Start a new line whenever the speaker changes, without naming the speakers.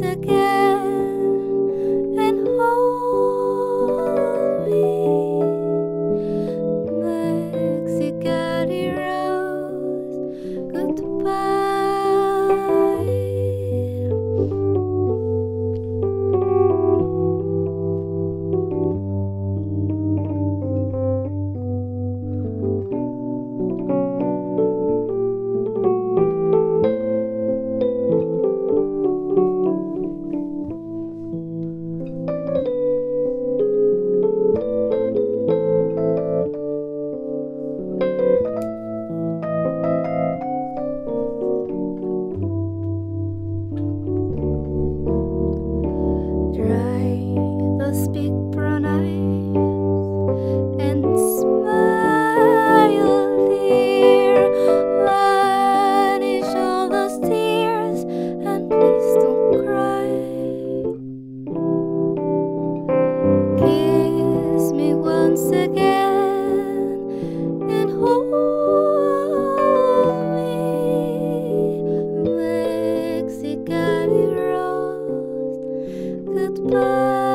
again goodbye.